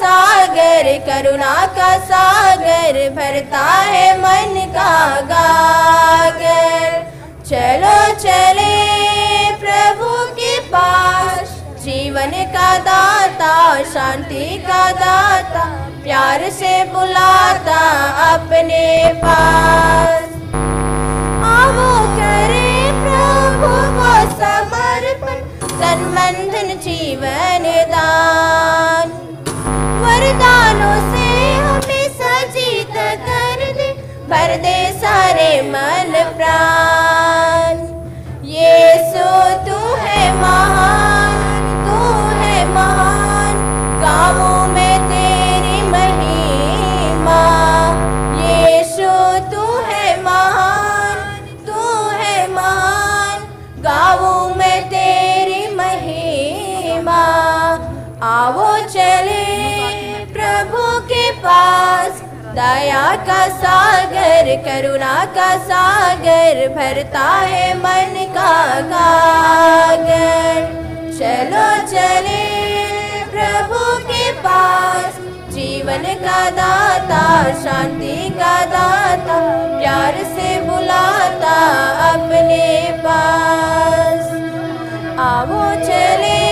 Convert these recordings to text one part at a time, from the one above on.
सागर, करुणा का सागर, भरता है मन का गागर। चलो चले प्रभु के पास, जीवन का दाता, शांति का दाता, प्यार से बुलाता अपने पास। प्रभु को समर्पण जीवन दान। वरदानों से हमें सजीत कर दे। भर दे सारे मन प्राण। ये सो तू है महान, तू है महान। गाँव मैं दया का सागर, करुणा का सागर, भरता है मन का गागर चलो चले प्रभु के पास, जीवन का दाता, शांति का दाता, प्यार से बुलाता अपने पास। आओ चले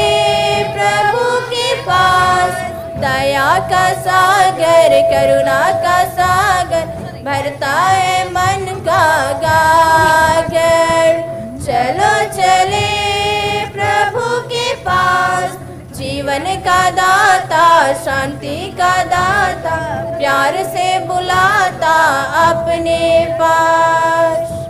दया का सागर, करुणा का सागर भरता है मन का गागर। चलो चले प्रभु के पास, जीवन का दाता, शांति का दाता, प्यार से बुलाता अपने पास।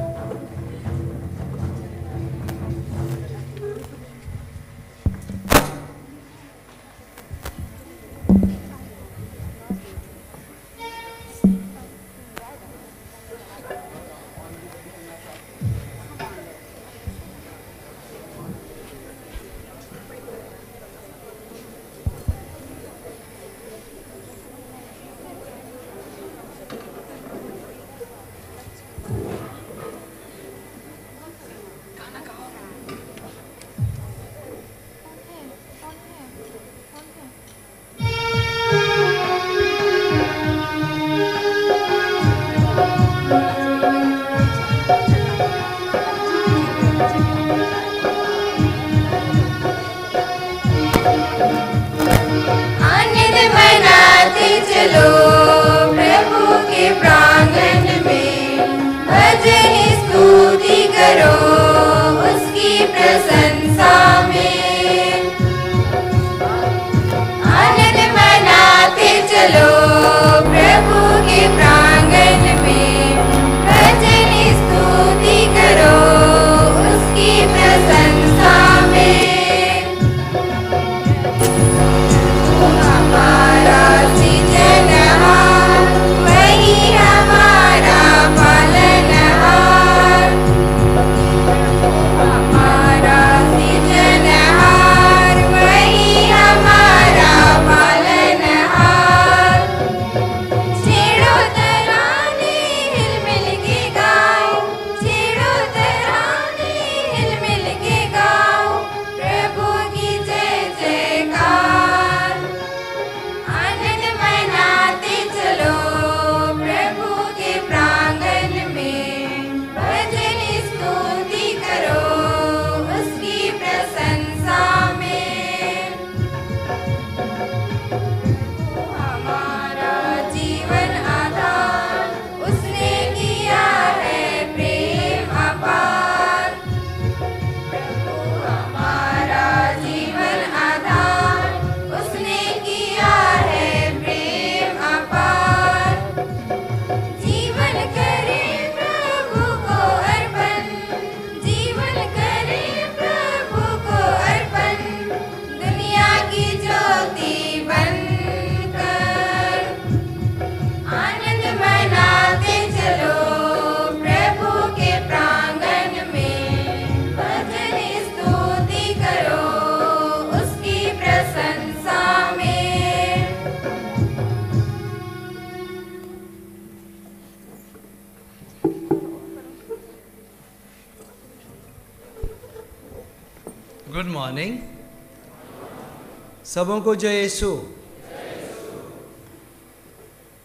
सबों को जय यीशु।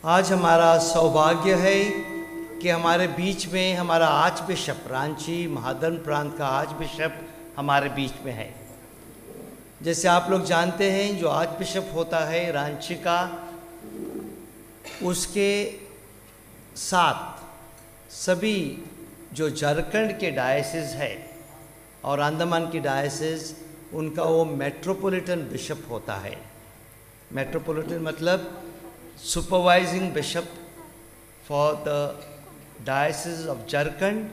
आज हमारा सौभाग्य है कि हमारे बीच में हमारा आर्च बिशप रांची महादन प्रांत का आर्च बिशप हमारे बीच में है। जैसे आप लोग जानते हैं, जो आर्च बिशप होता है रांची का, उसके साथ सभी जो झारखंड के डायसिस है और अंडमान की डायसिस उनका वो मेट्रोपॉलिटन बिशप होता है। मेट्रोपॉलिटन मतलब supervising bishop for the diocese of Jharkhand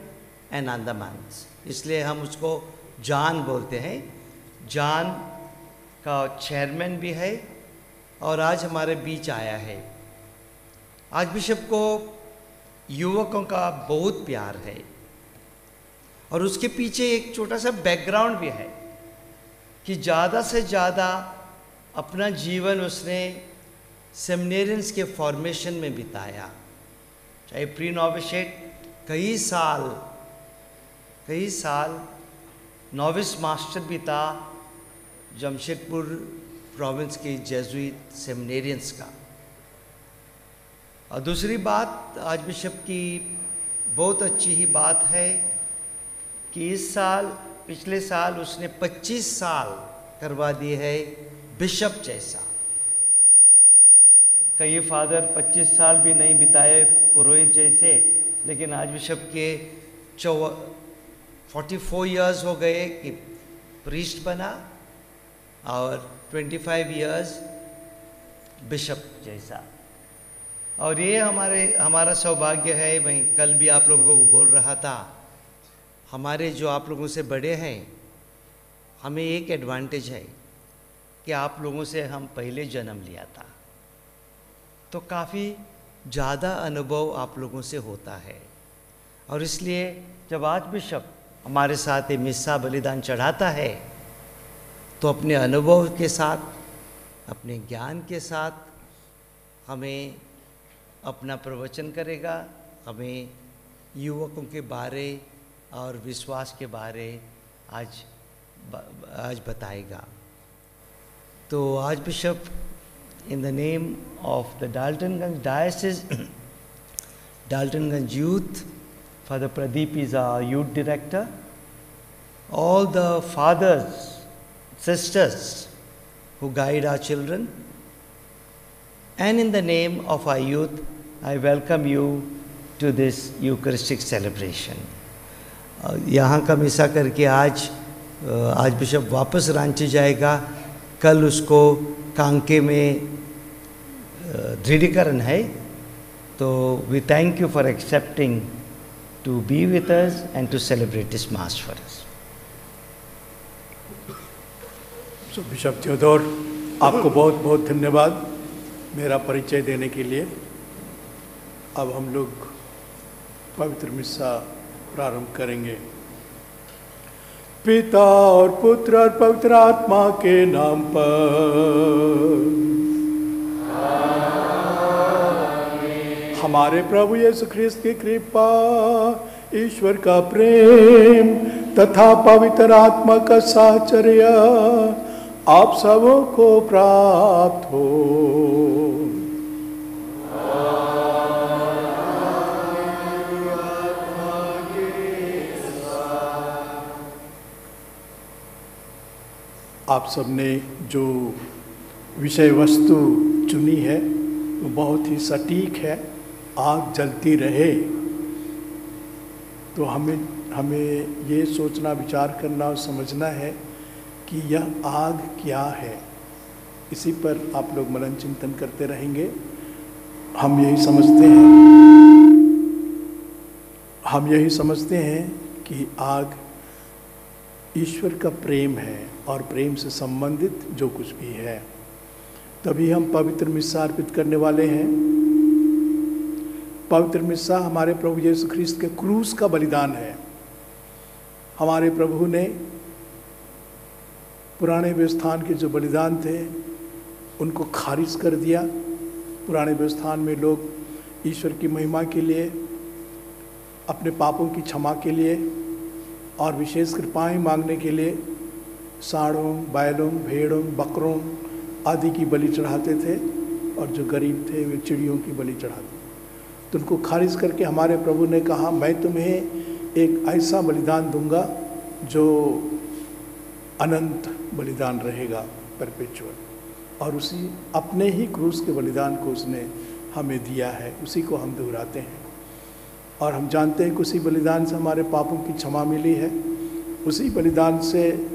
and Andaman इसलिए हम उसको जान बोलते हैं। जान का चेयरमैन भी है और आज हमारे बीच आया है। आज बिशप को युवकों का बहुत प्यार है। और उसके पीछे एक छोटा सा बैकग्राउंड भी है। कि ज़्यादा से ज़्यादा अपना जीवन उसने सेमिनेरियंस के फॉर्मेशन में बिताया। चाहे प्री नॉविशेट कई साल कई साल नॉविस मास्टर भी था जमशेदपुर प्रोविंस के जेजुइट सेमिनेरियंस का। और दूसरी बात, आज बिशप की बहुत अच्छी ही बात है कि इस साल पिछले साल उसने 25 साल करवा दिए है बिशप जैसा। कई फादर 25 साल भी नहीं बिताए पुरोहित जैसे, लेकिन आज बिशप के चौ फोर्टी फोर ईयर्स हो गए कि प्रीस्ट बना और 25 फाइव ईयर्स बिशप जैसा। और ये हमारे, हमारा सौभाग्य है मैं कल भी आप लोगों को बोल रहा था। हमारे जो आप लोगों से बड़े हैं, हमें एक एडवांटेज है कि आप लोगों से हम पहले जन्म लिया था। तो काफ़ी ज़्यादा अनुभव आप लोगों से होता है। और इसलिए जब आज बिशप हमारे साथ ये मिस्सा बलिदान चढ़ाता है तो अपने अनुभव के साथ, अपने ज्ञान के साथ हमें अपना प्रवचन करेगा, हमें युवकों के बारे और विश्वास के बारे आज आज बताएगा। तो आज bishop in the name of the Daltonganj diocese Daltonganj youth father Pradeep is a youth director all the fathers sisters who guide our children and in the name of our youth I welcome you to this Eucharistic celebration यहाँ का मिसा करके आज आज bishop वापस रांची जाएगा। कल उसको कांके में दृढ़ीकरण है। तो we thank you for accepting to be with us and to celebrate this mass for us so bishop Theodore आपको बहुत बहुत धन्यवाद मेरा परिचय देने के लिए। अब हम लोग पवित्र मिस्सा प्रारंभ करेंगे। पिता और पुत्र और पवित्र आत्मा के नाम पर। हमारे प्रभु यीशु ख्रिस्त की कृपा, ईश्वर का प्रेम तथा पवित्र आत्मा का साचर्य आप सबों को प्राप्त हो। आप सबने जो विषय वस्तु चुनी है, वो बहुत ही सटीक है। आग जलती रहे। तो हमें हमें ये सोचना, विचार करना और समझना है कि यह आग क्या है। इसी पर आप लोग मनन चिंतन करते रहेंगे। हम यही समझते हैं। हम यही समझते हैं कि आग ईश्वर का प्रेम है और प्रेम से संबंधित जो कुछ भी है, तभी हम पवित्र मिस्सा अर्पित करने वाले हैं। पवित्र मिस्सा हमारे प्रभु यीशु ख्रिस्त के क्रूस का बलिदान है। हमारे प्रभु ने पुराने व्यवस्थान के जो बलिदान थे, उनको खारिज कर दिया। पुराने व्यवस्थान में लोग ईश्वर की महिमा के लिए, अपने पापों की क्षमा के लिए और विशेष कृपाएँ मांगने के लिए साड़ों बैलों भेड़ों, बकरों आदि की बलि चढ़ाते थे और जो गरीब थे, वे चिड़ियों की बलि चढ़ाते थे। तो उनको खारिज करके हमारे प्रभु ने कहा, मैं तुम्हें एक ऐसा बलिदान दूँगा जो अनंत बलिदान रहेगा परपेचुअल और उसी अपने ही क्रूस के बलिदान को उसने हमें दिया है, उसी को हम दोहराते हैं। और हम जानते हैं कि उसी बलिदान से हमारे पापों की क्षमा मिली है। उसी बलिदान से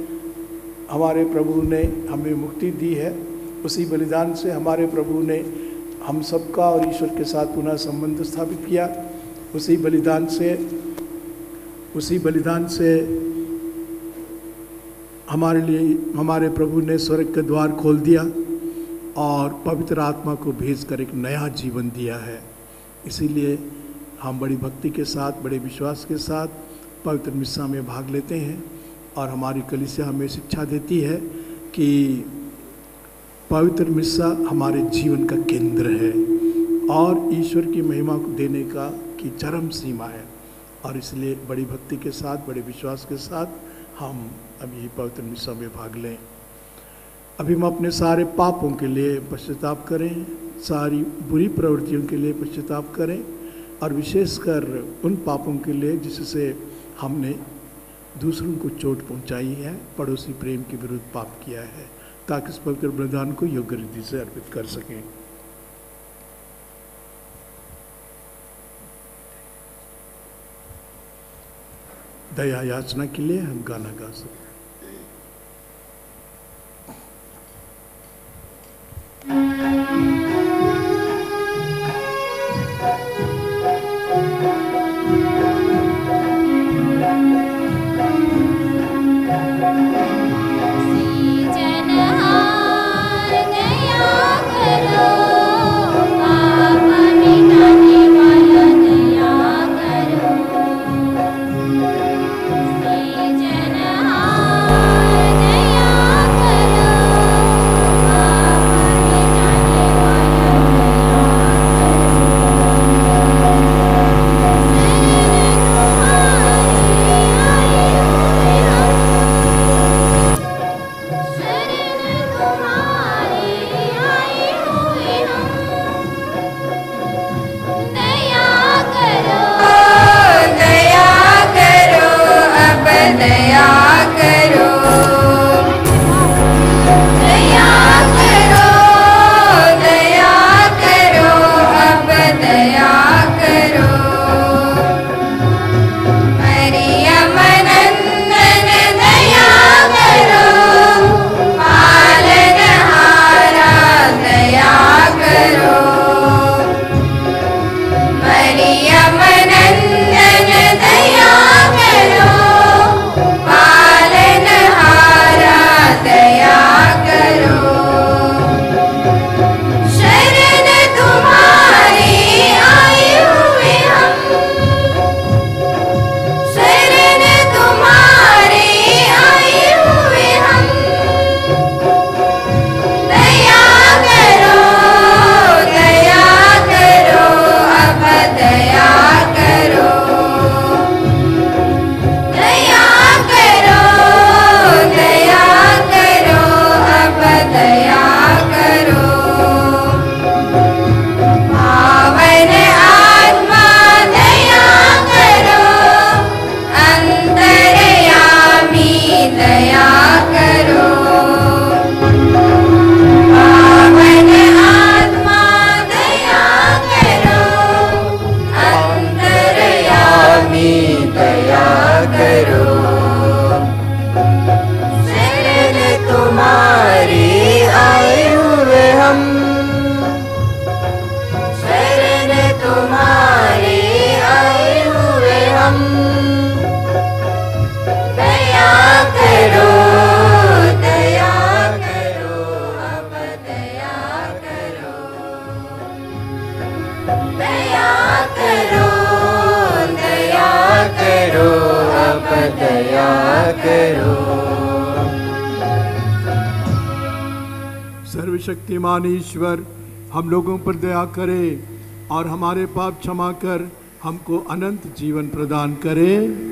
हमारे प्रभु ने हमें मुक्ति दी है। उसी बलिदान से हमारे प्रभु ने हम सबका और ईश्वर के साथ पुनः संबंध स्थापित किया। उसी बलिदान से, उसी बलिदान से हमारे लिए, हमारे प्रभु ने स्वर्ग के द्वार खोल दिया और पवित्र आत्मा को भेजकर एक नया जीवन दिया है। इसीलिए हम बड़ी भक्ति के साथ, बड़े विश्वास के साथ पवित्र मिस्सा में भाग लेते हैं और हमारी कलिसिया हमें शिक्षा देती है कि पवित्र मिस्सा हमारे जीवन का केंद्र है और ईश्वर की महिमा को देने का, की चरम सीमा है। और इसलिए बड़ी भक्ति के साथ, बड़े विश्वास के साथ हम अभी पवित्र मिस्सा में भाग लें। अभी हम अपने सारे पापों के लिए पश्चाताप करें, सारी बुरी प्रवृत्तियों के लिए पश्चाताप करें और विशेषकर उन पापों के लिए जिससे हमने दूसरों को चोट पहुंचाई है, पड़ोसी प्रेम के विरुद्ध पाप किया है, ताकि इस पवित्र बलिदान को योग्य रीति से अर्पित कर सकें। दया याचना के लिए हम गाना गा सकते सर्वशक्तिमान ईश्वर, हम लोगों पर दया करें और हमारे पाप क्षमा कर हमको अनंत जीवन प्रदान करे।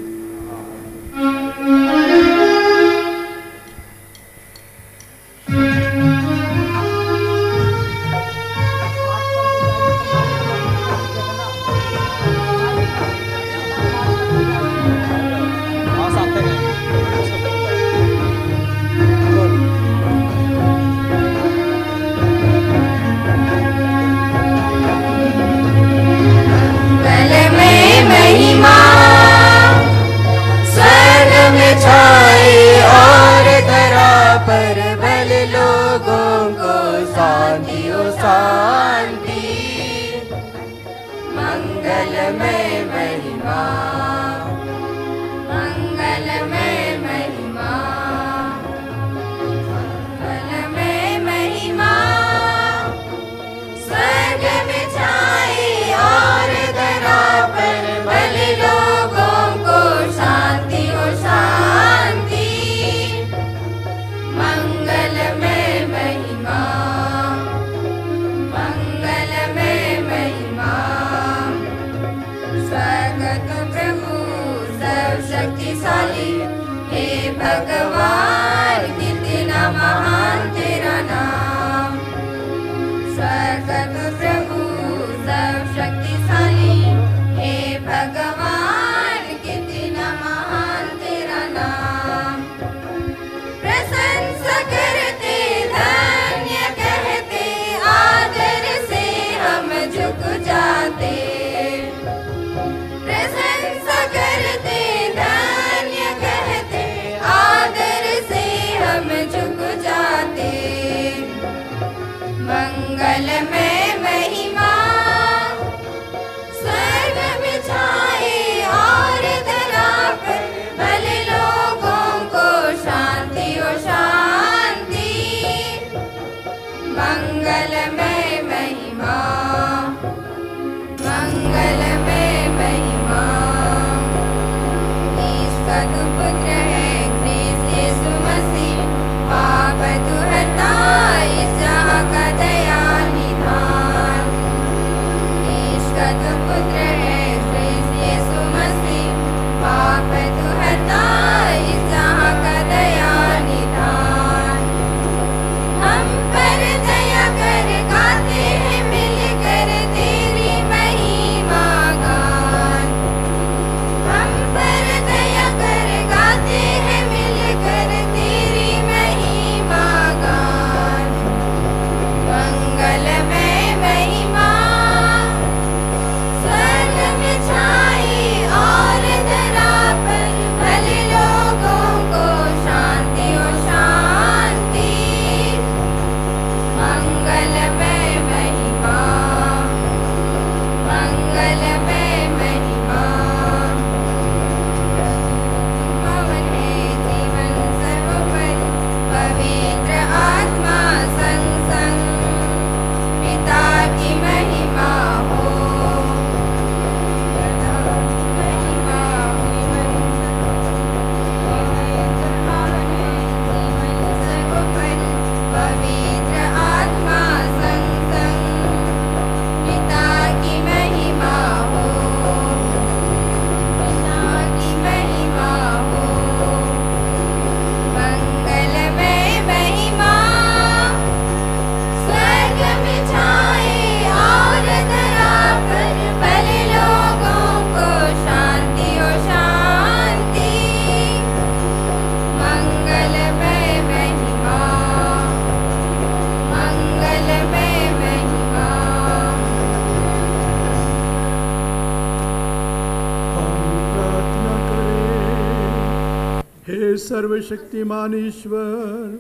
सर्वशक्तिमान ईश्वर,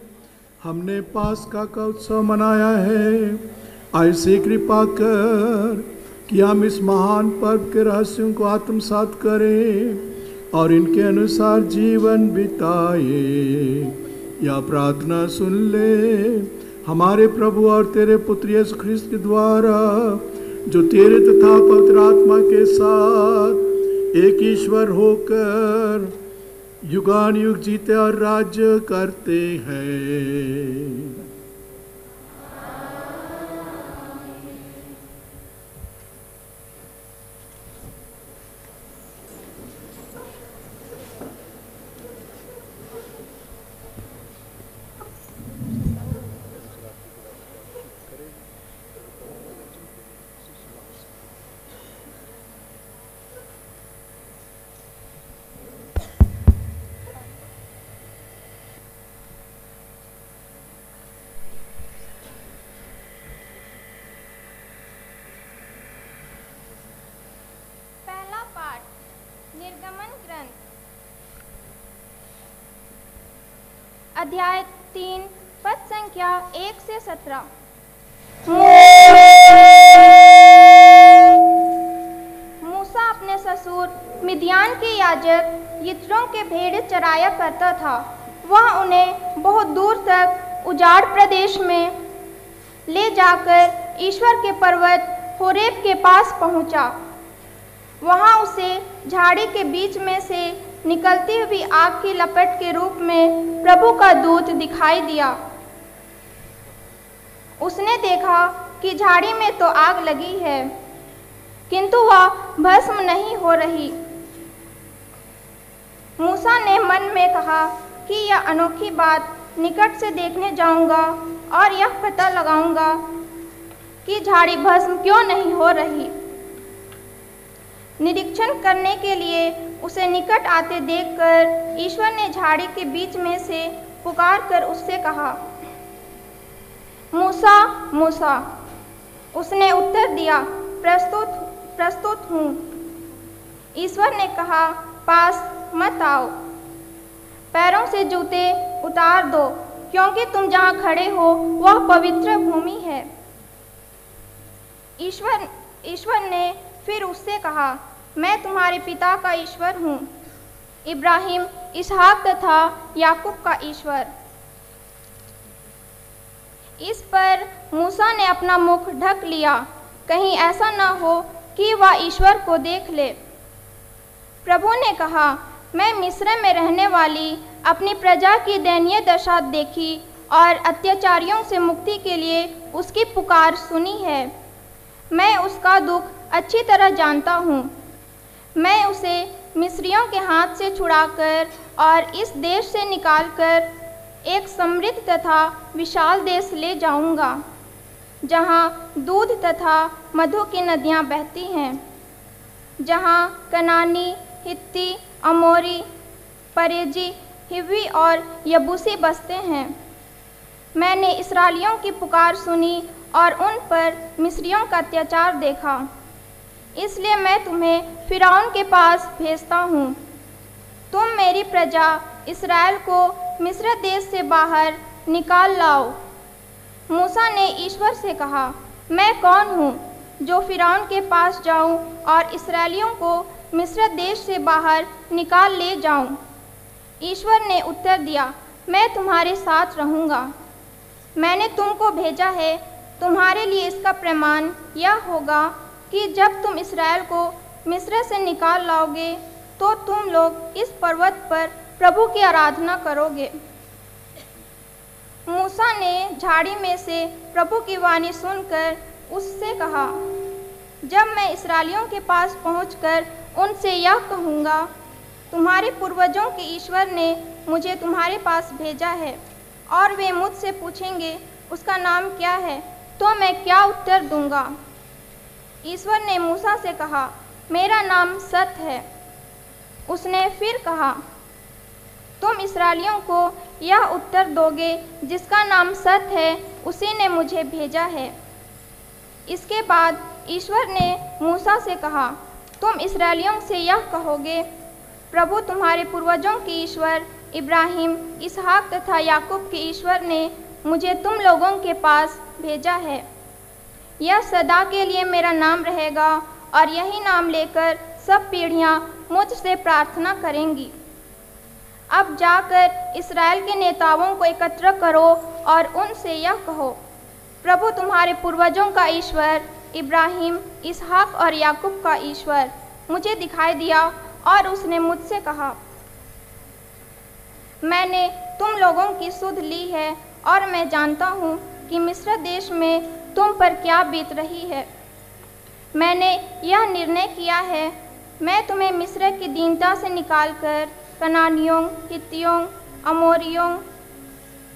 हमने पास्का का उत्सव मनाया है। ऐसी कृपा कर कि हम इस महान पर्व के रहस्यों को आत्मसात करें और इनके अनुसार जीवन बिताए। या प्रार्थना सुन ले हमारे प्रभु और तेरे पुत्र यीशु ख्रिस्त के द्वारा, जो तेरे तथा पवित्र आत्मा के साथ एक ईश्वर होकर युगान युग जीते और राज्य करते हैं पहला पाठ निर्गमन ग्रंथ अध्याय तीन, पद संख्या एक से सत्रह। मूसा अपने ससुर मिदियान के याजक यित्रों के भेड़ चराया करता था। वह उन्हें बहुत दूर तक उजाड़ प्रदेश में ले जाकर ईश्वर के पर्वत होरेब के पास पहुँचा। वहाँ उसे झाड़ी के बीच में से निकलती हुई आग की लपट के रूप में प्रभु का दूत दिखाई दिया। उसने देखा कि झाड़ी में तो आग लगी है, किंतु वह भस्म नहीं हो रही। मूसा ने मन में कहा कि यह अनोखी बात निकट से देखने जाऊँगा और यह पता लगाऊँगा कि झाड़ी भस्म क्यों नहीं हो रही। निरीक्षण करने के लिए उसे निकट आते देखकर ईश्वर ने झाड़ी के बीच में से पुकार कर उससे कहा, मूसा मूसा। उसने उत्तर दिया, प्रस्तुत प्रस्तुत हूँ। ईश्वर ने कहा, पास मत आओ। पैरों से जूते उतार दो, क्योंकि तुम जहाँ खड़े हो, वह पवित्र भूमि है। ईश्वर ईश्वर ने फिर उससे कहा मैं तुम्हारे पिता का ईश्वर हूँ। इब्राहिम, इसहाक तथा याकूब का ईश्वर। इस पर मूसा ने अपना मुख ढक लिया। कहीं ऐसा न हो कि वह ईश्वर को देख ले। प्रभु ने कहा, मैं मिस्र में रहने वाली अपनी प्रजा की दयनीय दशा देखी और अत्याचारियों से मुक्ति के लिए उसकी पुकार सुनी है। मैं उसका दुख अच्छी तरह जानता हूँ। मैं उसे मिस्रियों के हाथ से छुड़ाकर और इस देश से निकालकर एक समृद्ध तथा विशाल देश ले जाऊँगा, जहाँ दूध तथा मधु की नदियाँ बहती हैं, जहाँ कनानी, हित्ती, अमोरी, परेजी, हिवी और यबूसी बसते हैं। मैंने इसराइलियों की पुकार सुनी और उन पर मिस्रियों का अत्याचार देखा। इसलिए मैं तुम्हें फिरौन के पास भेजता हूँ। तुम मेरी प्रजा इसराइल को मिस्र देश से बाहर निकाल लाओ। मूसा ने ईश्वर से कहा, मैं कौन हूँ जो फिरौन के पास जाऊँ और इसराइलियों को मिस्र देश से बाहर निकाल ले जाऊँ? ईश्वर ने उत्तर दिया, मैं तुम्हारे साथ रहूँगा। मैंने तुमको भेजा है, तुम्हारे लिए इसका प्रमाण यह होगा कि जब तुम इसराइल को मिस्र से निकाल लाओगे तो तुम लोग इस पर्वत पर प्रभु की आराधना करोगे। मूसा ने झाड़ी में से प्रभु की वाणी सुनकर उससे कहा, जब मैं इसराइलियों के पास पहुंचकर उनसे यह कहूँगा, तुम्हारे पूर्वजों के ईश्वर ने मुझे तुम्हारे पास भेजा है और वे मुझसे पूछेंगे, उसका नाम क्या है तो मैं क्या उत्तर दूँगा? ईश्वर ने मूसा से कहा, मेरा नाम सत है। उसने फिर कहा, तुम इसराइलियों को यह उत्तर दोगे, जिसका नाम सत है, उसी ने मुझे भेजा है। इसके बाद ईश्वर ने मूसा से कहा, तुम इसराइलियों से यह कहोगे, प्रभु तुम्हारे पूर्वजों के ईश्वर, इब्राहिम, इसहाक तथा याकूब के ईश्वर ने मुझे तुम लोगों के पास भेजा है। यह सदा के लिए मेरा नाम रहेगा और यही नाम लेकर सब पीढ़ियाँ मुझसे प्रार्थना करेंगी। अब जाकर इसराइल के नेताओं को एकत्र करो और उनसे यह कहो, प्रभु तुम्हारे पूर्वजों का ईश्वर, इब्राहिम, इसहाक और याकूब का ईश्वर, मुझे दिखाई दिया और उसने मुझसे कहा, मैंने तुम लोगों की सुध ली है और मैं जानता हूँ कि मिस्र देश में तुम पर क्या बीत रही है? मैंने यह निर्णय किया है, मैं तुम्हें मिस्र की दीनता से निकालकर कनानियों हितियों अमोरियों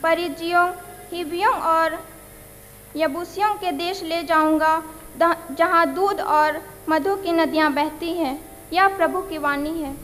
परिजियों हिबियों और यबूसियों के देश ले जाऊँगा जहाँ दूध और मधु की नदियाँ बहती हैं। यह प्रभु की वाणी है।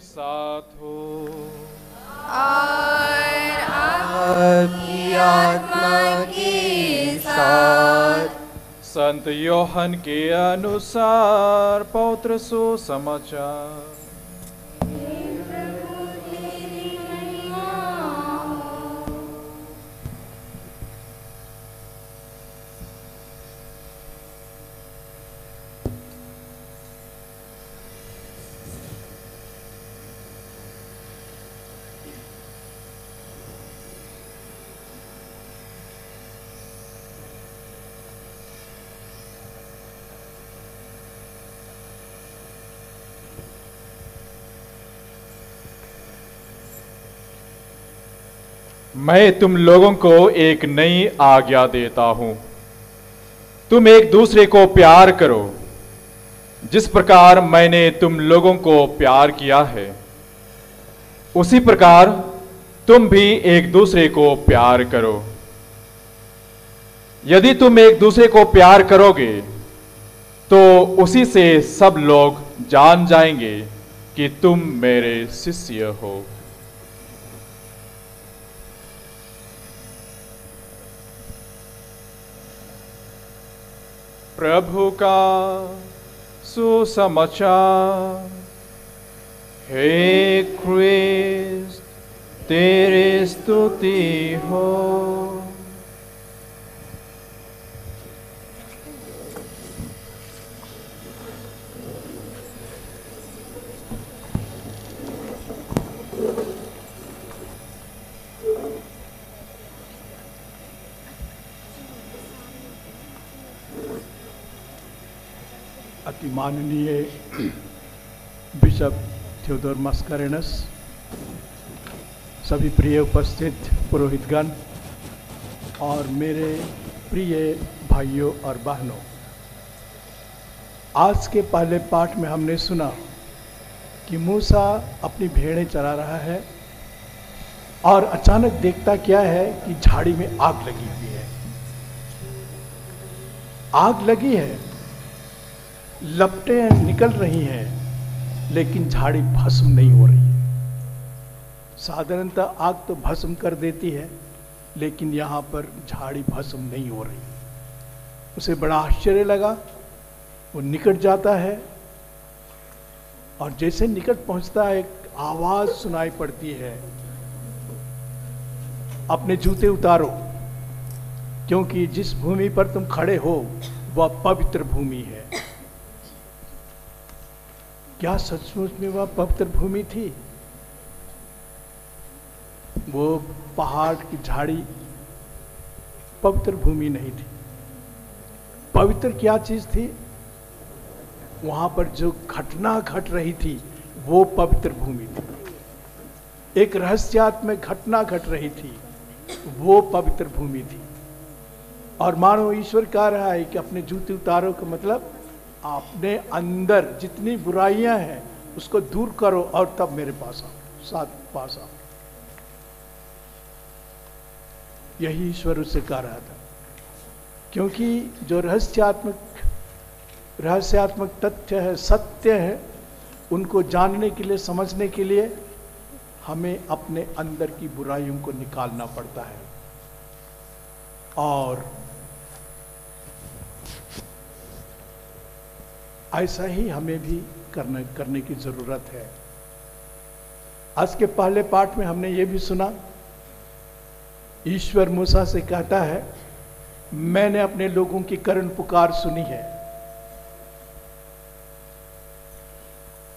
साथ हो और आपकी आत्मा के साथ। संत योहन के अनुसार पौत्र सुसमाचार मैं तुम लोगों को एक नई आज्ञा देता हूँ। तुम एक दूसरे को प्यार करो। जिस प्रकार मैंने तुम लोगों को प्यार किया है, उसी प्रकार तुम भी एक दूसरे को प्यार करो। यदि तुम एक दूसरे को प्यार करोगे तो उसी से सब लोग जान जाएँगे कि तुम मेरे शिष्य हो। प्रभु का सुसमाचार। हे क्रिस्त तेरे स्तुति हो। माननीय बिशप थियोदोर मस्करेनस, सभी प्रिय उपस्थित पुरोहितगण और मेरे प्रिय भाइयों और बहनों, आज के पहले पाठ में हमने सुना कि मूसा अपनी भेड़ें चरा रहा है और अचानक देखता क्या है कि झाड़ी में आग लगी हुई है। आग लगी है लपटें निकल रही हैं, लेकिन झाड़ी भस्म नहीं हो रही है। साधारणतः आग तो भस्म कर देती है, लेकिन यहाँ पर झाड़ी भस्म नहीं हो रही। उसे बड़ा आश्चर्य लगा, वो निकट जाता है, और जैसे निकट पहुँचता है, एक आवाज़ सुनाई पड़ती है, अपने जूते उतारो, क्योंकि जिस भूमि पर तुम खड़े हो, वह पवित्र भूमि है। क्या सचमुच में वह पवित्र भूमि थी? वो पहाड़ की झाड़ी पवित्र भूमि नहीं थी। पवित्र क्या चीज़ थी? वहाँ पर जो घटना घट रही थी, वो पवित्र भूमि थी। एक रहस्यात्मक घटना घट रही थी, वो पवित्र भूमि थी। और मानो ईश्वर कह रहा है कि अपने जूते उतारो का मतलब अपने अंदर जितनी बुराइयाँ हैं, उसको दूर करो और तब मेरे पास आओ, साथ पास आओ। यही ईश्वर उससे कह रहा था। क्योंकि जो रहस्यात्मक रहस्यात्मक तथ्य है, सत्य है, उनको जानने के लिए, समझने के लिए हमें अपने अंदर की बुराइयों को निकालना पड़ता है। और ऐसा ही हमें भी करने करने की ज़रूरत है। आज के पहले पाठ में हमने ये भी सुना, ईश्वर मूसा से कहता है, मैंने अपने लोगों की करण पुकार सुनी है।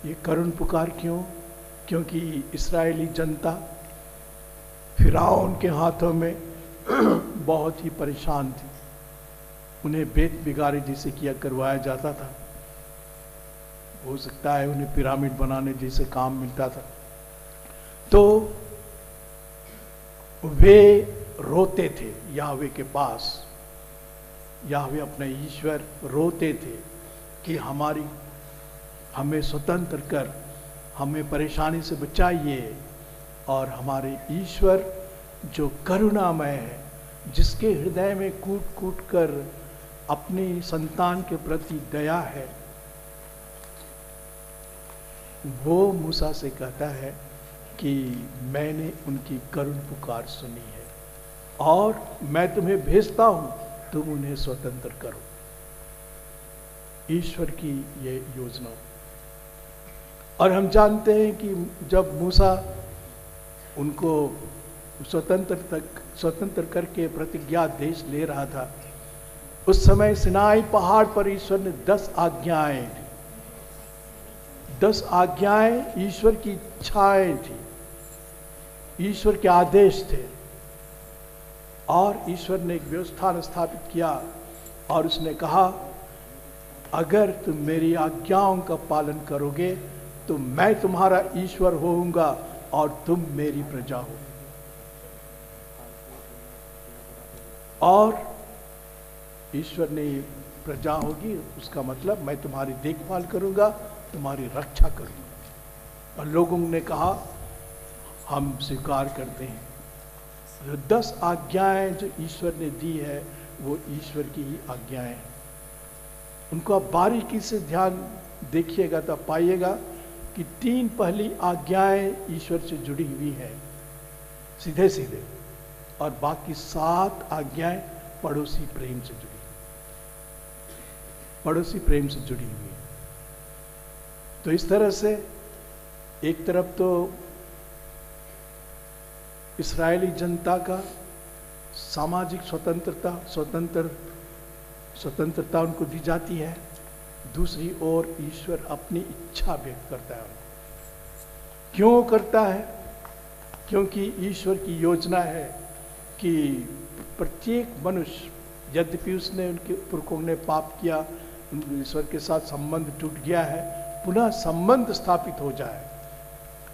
ये करुण पुकार क्यों? क्योंकि इसराइली जनता फिराउन उनके हाथों में बहुत ही परेशान थी। उन्हें बेत बिगारी जिसे किया करवाया जाता था। हो सकता है उन्हें पिरामिड बनाने जैसे काम मिलता था। तो वे रोते थे, याहवे के पास। याहवे अपने ईश्वर रोते थे कि हमारी, हमें स्वतंत्र कर, हमें परेशानी से बचाइए और हमारे ईश्वर जो करुणामय है, जिसके हृदय में कूट कूट कर अपनी संतान के प्रति दया है वो मूसा से कहता है कि मैंने उनकी करुण पुकार सुनी है और मैं तुम्हें भेजता हूँ, तुम उन्हें स्वतंत्र करो। ईश्वर की ये योजना। और हम जानते हैं कि जब मूसा उनको स्वतंत्र तक, स्वतंत्र करके प्रतिज्ञा देश ले रहा था, उस समय सिनाई पहाड़ पर ईश्वर ने दस आज्ञाएँ दस आज्ञाएँ ईश्वर की इच्छाएँ थी। ईश्वर के आदेश थे। और ईश्वर ने एक व्यवस्था स्थापित किया और उसने कहा, अगर तुम मेरी आज्ञाओं का पालन करोगे तो मैं तुम्हारा ईश्वर होऊँगा और तुम मेरी प्रजा हो। और ईश्वर ने प्रजा होगी, उसका मतलब मैं तुम्हारी देखभाल करूँगा तुम्हारी रक्षा करूँगा और लोगों ने कहा, हम स्वीकार करते हैं। जो दस आज्ञाएँ जो ईश्वर ने दी है, वो ईश्वर की ही आज्ञाएँ उनको आप बारीकी से ध्यान देखिएगा तो पाइएगा कि तीन पहली आज्ञाएँ ईश्वर से जुड़ी हुई है सीधे सीधे और बाकी सात आज्ञाएँ पड़ोसी प्रेम से जुड़ी। पड़ोसी प्रेम से जुड़ी हुई। तो इस तरह से एक तरफ़ तो इसराइली जनता का सामाजिक स्वतंत्रता, स्वतंत्र, स्वतंत्रता उनको दी जाती है। दूसरी ओर ईश्वर अपनी इच्छा व्यक्त करता है उनको। क्यों करता है? क्योंकि ईश्वर की योजना है कि प्रत्येक मनुष्य, यद्यपि उसने उनके पुरखों ने पाप किया ईश्वर के साथ संबंध टूट गया है पुनः संबंध स्थापित हो जाए।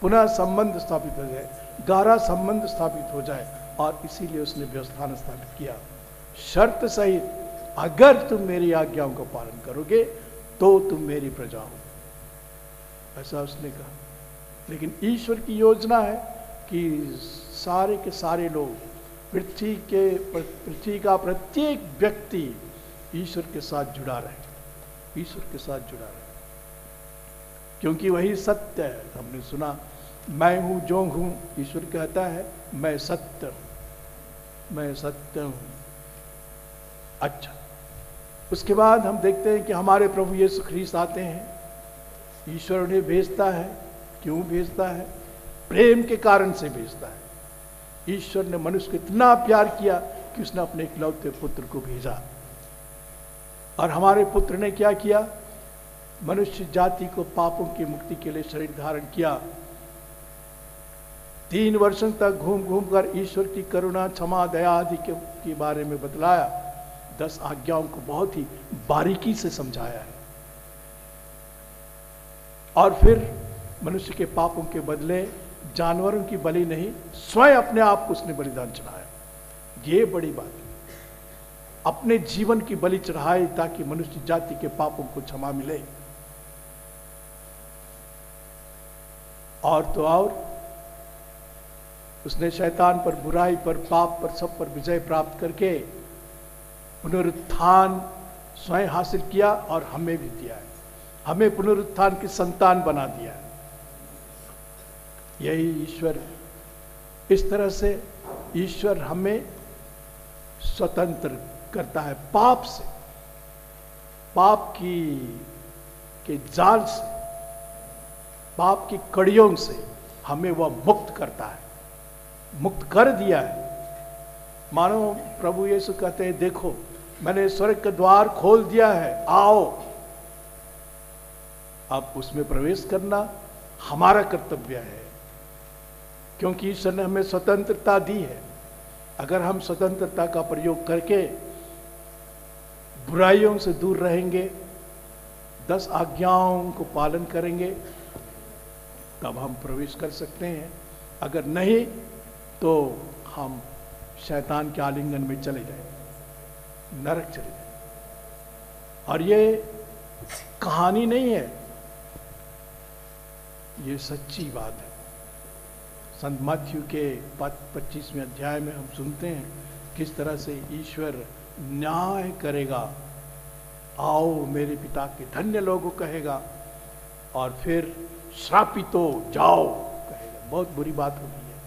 पुनः संबंध स्थापित हो जाए। गहरा संबंध स्थापित हो जाए और इसीलिए उसने व्यवस्थान स्थापित किया। शर्त सहित अगर तुम मेरी आज्ञाओं का पालन करोगे तो तुम मेरी प्रजा हो। ऐसा उसने कहा। लेकिन ईश्वर की योजना है कि सारे के सारे लोग, पृथ्वी के पृथ्वी का प्रत्येक व्यक्ति ईश्वर के साथ जुड़ा रहे। ईश्वर के साथ जुड़ा रहे। क्योंकि वही सत्य है। हमने सुना, मैं हूँ, जो हूँ, ईश्वर कहता है, मैं सत्य हूँ। मैं सत्य हूँ। अच्छा। उसके बाद हम देखते हैं कि हमारे प्रभु यीशु ख्रीस्त आते हैं। ईश्वर उन्हें भेजता है। क्यों भेजता है? प्रेम के कारण से भेजता है। ईश्वर ने मनुष्य को इतना प्यार किया कि उसने अपने इकलौते पुत्र को भेजा। और हमारे पुत्र ने क्या किया? मनुष्य जाति को पापों की मुक्ति के लिए शरीर धारण किया। तीन वर्षों तक घूम घूम कर ईश्वर की करुणा क्षमा दया आदि के, के बारे में बतलाया। दस आज्ञाओं को बहुत ही बारीकी से समझाया है। और फिर मनुष्य के पापों के बदले जानवरों की बलि नहीं स्वयं अपने आप को उसने बलिदान चढ़ाया। ये बड़ी बात है। अपने जीवन की बलि चढ़ाए ताकि मनुष्य जाति के पापों को क्षमा मिले। और तो और। उसने शैतान पर बुराई पर, पाप पर, सब पर विजय प्राप्त करके पुनरुत्थान स्वयं हासिल किया और हमें भी दिया है। हमें पुनरुत्थान की संतान बना दिया है। यही ईश्वर। इस तरह से ईश्वर हमें स्वतंत्र करता है। पाप से, पाप की, के जाल से पाप की कड़ियों से हमें वह मुक्त करता है। मुक्त कर दिया है। मानो प्रभु यीशु कहते हैं, देखो, मैंने स्वर्ग का द्वार खोल दिया है, आओ। अब उसमें प्रवेश करना हमारा कर्तव्य है, क्योंकि ईश्वर ने हमें स्वतंत्रता दी है। अगर हम स्वतंत्रता का प्रयोग करके बुराइयों से दूर रहेंगे, दस आज्ञाओं को पालन करेंगे तब हम प्रवेश कर सकते हैं। अगर नहीं तो हम शैतान के आलिंगन में चले जाए। नरक चले जाए। और ये कहानी नहीं है। ये सच्ची बात है। संत माथ्यू के पद पच्चीसवें अध्याय में हम सुनते हैं, किस तरह से ईश्वर न्याय करेगा। आओ मेरे पिता के धन्य लोगों कहेगा। और फिर श्रापितो जाओ कहेगा बहुत बुरी बात होगी है।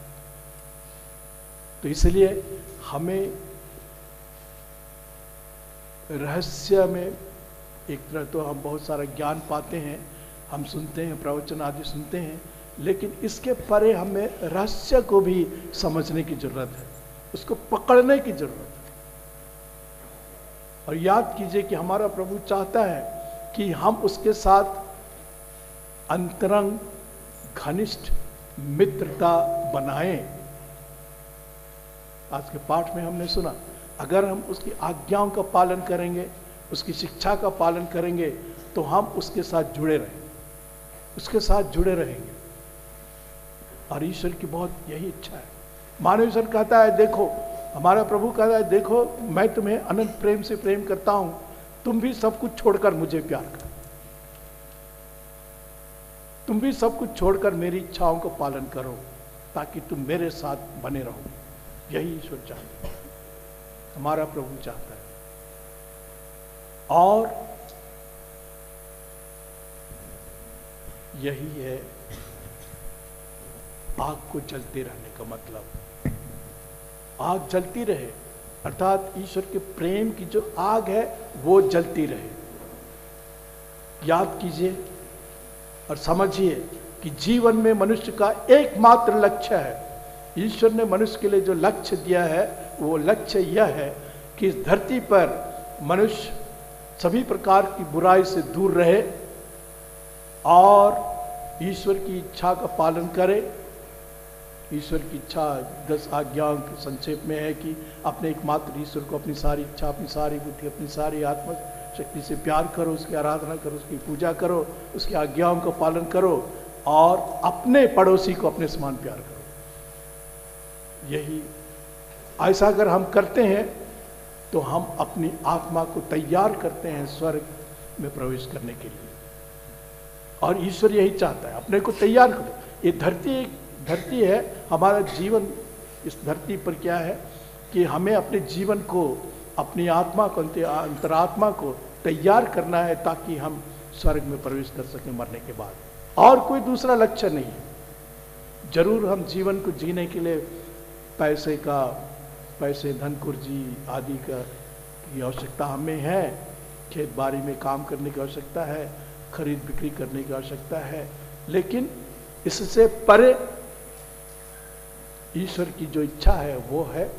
तो इसलिए हमें रहस्य में एक तरह तो हम बहुत सारा ज्ञान पाते हैं, हम सुनते हैं, प्रवचन आदि सुनते हैं, लेकिन इसके परे हमें रहस्य को भी समझने की ज़रूरत है, उसको पकड़ने की ज़रूरत है। और याद कीजिए कि हमारा प्रभु चाहता है कि हम उसके साथ अंतरंग घनिष्ठ मित्रता बनाएँ। आज के पाठ में हमने सुना, अगर हम उसकी आज्ञाओं का पालन करेंगे, उसकी शिक्षा का पालन करेंगे तो हम उसके साथ जुड़े रहेंगे उसके साथ जुड़े रहेंगे। और ईश्वर की बहुत यही इच्छा है। मानव ईश्वर कहता है, देखो, हमारा प्रभु कहता है, देखो, मैं तुम्हें अनंत प्रेम से प्रेम करता हूँ। तुम भी सब कुछ छोड़कर मुझे प्यार करो। तुम भी सब कुछ छोड़कर मेरी इच्छाओं को पालन करो, ताकि तुम मेरे साथ बने रहो। यही ईश्वर चाहते हमारा प्रभु चाहता है। और यही है आग को जलते रहने का मतलब। आग जलती रहे, अर्थात ईश्वर के प्रेम की जो आग है, वो जलती रहे। याद कीजिए और समझिए कि जीवन में मनुष्य का एकमात्र लक्ष्य है। ईश्वर ने मनुष्य के लिए जो लक्ष्य दिया है, वो लक्ष्य यह है कि इस धरती पर मनुष्य सभी प्रकार की बुराई से दूर रहे और ईश्वर की इच्छा का पालन करे। ईश्वर की इच्छा, दस आज्ञाओं के संक्षेप में है कि अपने एकमात्र ईश्वर को अपनी सारी इच्छा, अपनी सारी बुद्धि, अपनी सारी आत्मा शक्ति से प्यार करो, उसकी आराधना करो, उसकी पूजा करो, उसकी आज्ञाओं का पालन करो और अपने पड़ोसी को अपने समान प्यार करो। यही ऐसा अगर हम करते हैं तो हम अपनी आत्मा को तैयार करते हैं स्वर्ग में प्रवेश करने के लिए। और ईश्वर यही चाहता है, अपने को तैयार करो। ये धरती एक धरती है, हमारा जीवन, इस धरती पर क्या है कि हमें अपने जीवन को अपनी आत्मा को अंतरात्मा को तैयार करना है ताकि हम स्वर्ग में प्रवेश कर सकें मरने के बाद। और कोई दूसरा लक्ष्य नहीं। है ज़रूर हम जीवन को जीने के लिए पैसे का, पैसे, धन, कुर्जी आदि का की आवश्यकता हमें है। खेत बाड़ी में काम करने की आवश्यकता है, खरीद बिक्री करने की आवश्यकता है। लेकिन इससे परे ईश्वर की जो इच्छा है वो है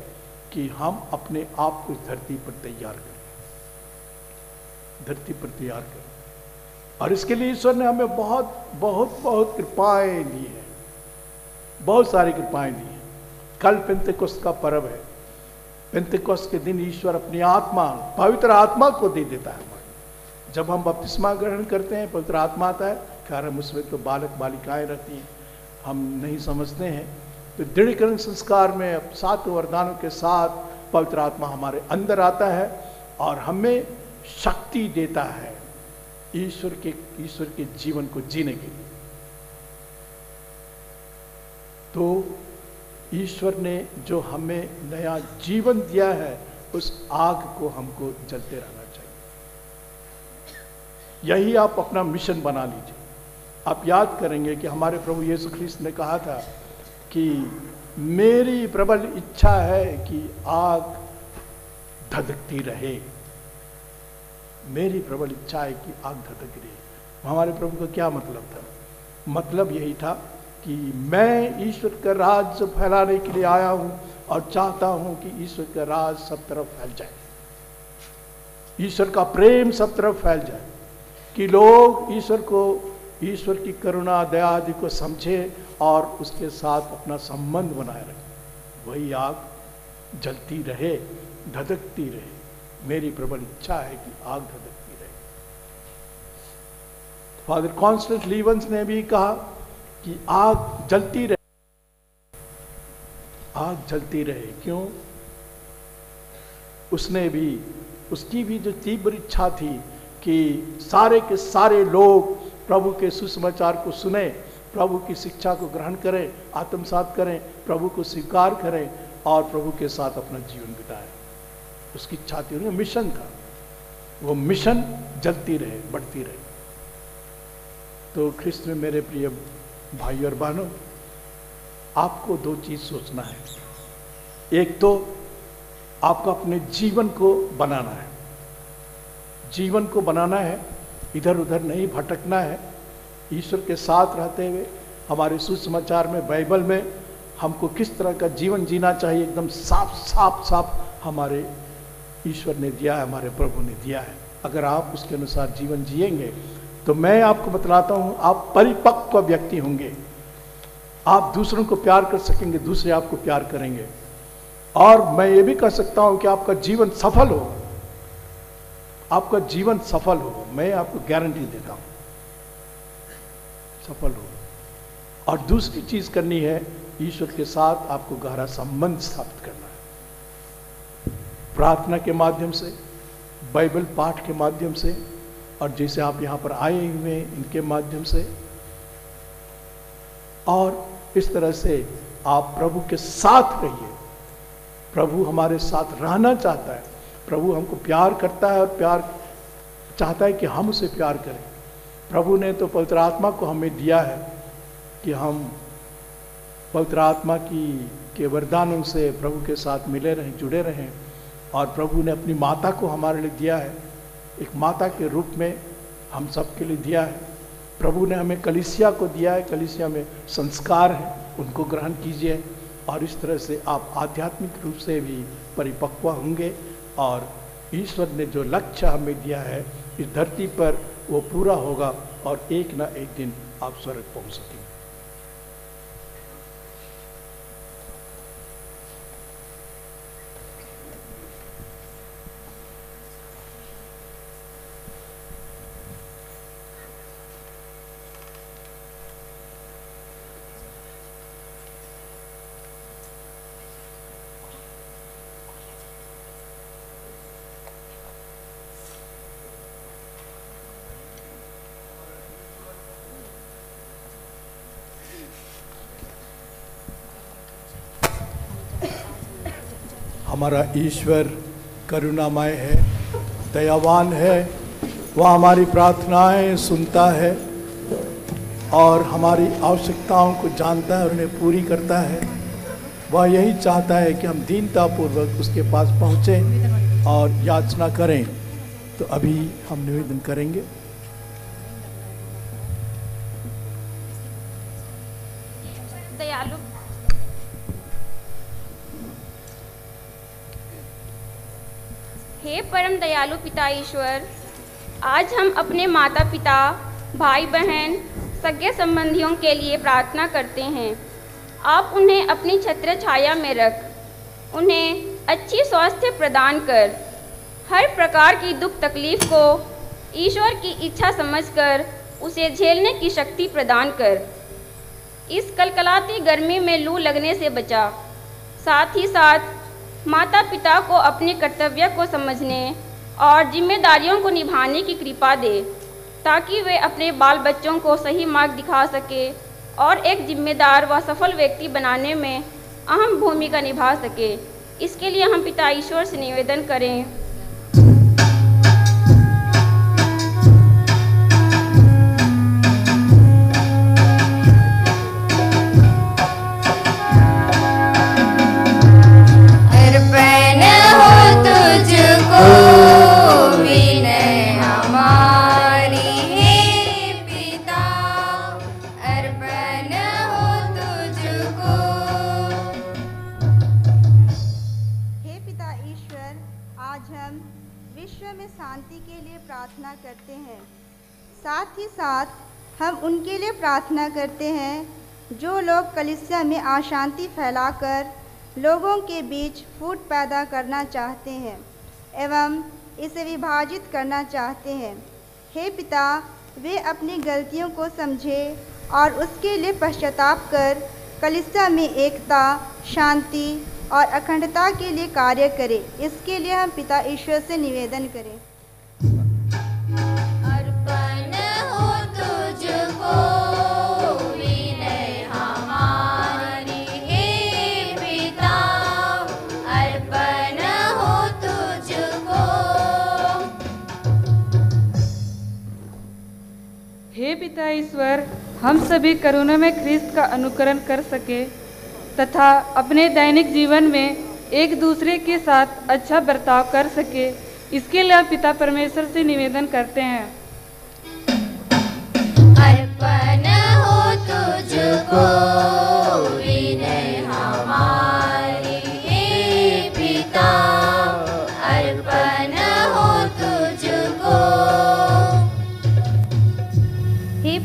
कि हम अपने आप को धरती पर तैयार करें। धरती पर तैयार करें। और इसके लिए ईश्वर ने हमें बहुत बहुत बहुत कृपाएँ दी है। बहुत सारी कृपाएँ दी हैं। कल पेंतेकोस्त का पर्व है। पेंतेकोस्त के दिन ईश्वर अपनी आत्मा, पवित्र आत्मा को दे देता है हमारे जब हम बपतिस्मा ग्रहण करते हैं, पवित्र आत्मा आता है कारण उसमें तो बालक बालिकाएँ रहती हैं। हम नहीं समझते हैं। तो दृढ़ीकरण संस्कार में सात वरदानों के साथ पवित्र आत्मा हमारे अंदर आता है और हमें शक्ति देता है ईश्वर के ईश्वर के जीवन को जीने के लिए। तो ईश्वर ने जो हमें नया जीवन दिया है, उस आग को हमको जलते रहना चाहिए। यही आप अपना मिशन बना लीजिए। आप याद करेंगे कि हमारे प्रभु यीशु ख्रिस्त ने कहा था कि मेरी प्रबल इच्छा है कि आग धधकती रहे। मेरी प्रबल इच्छा है कि आग धधक रहे। हमारे प्रभु का क्या मतलब था? मतलब यही था कि मैं ईश्वर का राज फैलाने के लिए आया हूँ और चाहता हूँ कि ईश्वर का राज सब तरफ़ फैल जाए। ईश्वर का प्रेम सब तरफ़ फैल जाए। कि लोग ईश्वर को, ईश्वर की करुणा, दया आदि को समझे और उसके साथ अपना संबंध बनाए रखें। वही आग जलती रहे, धधकती रहे। मेरी प्रबल इच्छा है कि आग धधकती रहे। फादर कॉन्स्टेंट लीवंस ने भी कहा कि आग जलती रहे। आग जलती रहे, क्यों? उसने भी, उसकी भी जो तीव्र इच्छा थी कि सारे के सारे लोग प्रभु के सुसमाचार को सुने प्रभु की शिक्षा को ग्रहण करें, आत्मसात करें, प्रभु को स्वीकार करें और प्रभु के साथ अपना जीवन बिताएँ। उसकी इच्छा थी उनका मिशन था। वो मिशन जलती रहे, बढ़ती रहे। तो ख्रिस्त में मेरे प्रिय भाई और बहनों, आपको दो चीज़ सोचना है। एक तो आपको अपने जीवन को बनाना है। जीवन को बनाना है इधर उधर नहीं भटकना है। ईश्वर के साथ रहते हुए, हमारे सुसमाचार में, बाइबल में, हमको किस तरह का जीवन जीना चाहिए, एकदम साफ़ साफ़ साफ़ हमारे ईश्वर ने दिया है, हमारे प्रभु ने दिया है। अगर आप उसके अनुसार जीवन जिएँगे तो मैं आपको बतलाता हूँ, आप परिपक्व व्यक्ति होंगे। आप दूसरों को प्यार कर सकेंगे, दूसरे आपको प्यार करेंगे। और मैं ये भी कह सकता हूँ कि आपका जीवन सफल हो। आपका जीवन सफल हो, मैं आपको गारंटी देता हूँ। सफल हो। और दूसरी चीज़ करनी है ईश्वर के साथ आपको गहरा संबंध स्थापित करना है। प्रार्थना के माध्यम से, बाइबल पाठ के माध्यम से, और जैसे आप यहाँ पर आए हुए हैं, इनके माध्यम से। और इस तरह से आप प्रभु के साथ रहिए। प्रभु हमारे साथ रहना चाहता है। प्रभु हमको प्यार करता है और प्यार चाहता है कि हम उसे प्यार करें। प्रभु ने तो पवित्र आत्मा को हमें दिया है कि हम पवित्र आत्मा की, के वरदानों से प्रभु के साथ मिले रहें, जुड़े रहें और प्रभु ने अपनी माता को हमारे लिए दिया है। एक माता के रूप में हम सबके लिए दिया है। प्रभु ने हमें कलिसिया को दिया है। कलिसिया में संस्कार है, उनको ग्रहण कीजिए और इस तरह से आप आध्यात्मिक रूप से भी परिपक्व होंगे और ईश्वर ने जो लक्ष्य हमें दिया है, इस धरती पर वो पूरा होगा और एक ना एक दिन आप स्वर्ग पहुँच सकेंगे। हमारा ईश्वर करुणामय है, दयावान है, वह हमारी प्रार्थनाएँ सुनता है और हमारी आवश्यकताओं को जानता है और उन्हें पूरी करता है। वह यही चाहता है कि हम दीनतापूर्वक उसके पास पहुँचें और याचना करें। तो अभी हम निवेदन करेंगे दयालु हे परम दयालु पिता ईश्वर, आज हम अपने माता पिता भाई बहन सगे संबंधियों के लिए प्रार्थना करते हैं। आप उन्हें अपनी छत्र छाया में रख, उन्हें अच्छी स्वास्थ्य प्रदान कर, हर प्रकार की दुख तकलीफ़ को ईश्वर की इच्छा समझकर उसे झेलने की शक्ति प्रदान कर। इस कलकलाती गर्मी में लू लगने से बचा। साथ ही साथ माता पिता को अपने कर्तव्य को समझने और जिम्मेदारियों को निभाने की कृपा दे, ताकि वे अपने बाल बच्चों को सही मार्ग दिखा सके और एक जिम्मेदार व सफल व्यक्ति बनाने में अहम भूमिका निभा सके। इसके लिए हम पिता ईश्वर से निवेदन करें। साथ ही साथ हम उनके लिए प्रार्थना करते हैं, जो लोग कलिसिया में अशांति फैलाकर लोगों के बीच फूट पैदा करना चाहते हैं एवं इसे विभाजित करना चाहते हैं। हे पिता, वे अपनी गलतियों को समझे और उसके लिए पश्चाताप कर कलिसिया में एकता, शांति और अखंडता के लिए कार्य करें। इसके लिए हम पिता ईश्वर से निवेदन करें। पिता ईश्वर, हम सभी करुणा में ख्रिस्त का अनुकरण कर सके, तथा अपने दैनिक जीवन में एक दूसरे के साथ अच्छा बर्ताव कर सके। इसके लिए पिता परमेश्वर से निवेदन करते हैं। हो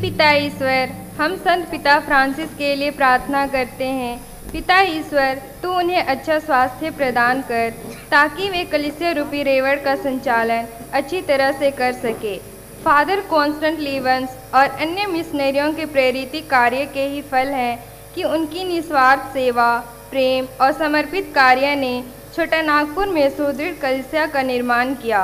पिता ईश्वर, हम संत पिता फ्रांसिस के लिए प्रार्थना करते हैं। पिता ईश्वर, तू उन्हें अच्छा स्वास्थ्य प्रदान कर, ताकि वे कलिसिया रूपी रेवड़ का संचालन अच्छी तरह से कर सके। फादर कॉन्स्टेंट लीवंस और अन्य मिशनरियों के प्रेरित कार्य के ही फल हैं कि उनकी निस्वार्थ सेवा, प्रेम और समर्पित कार्य ने छोटा नागपुर में सुदृढ़ कलसिया का निर्माण किया।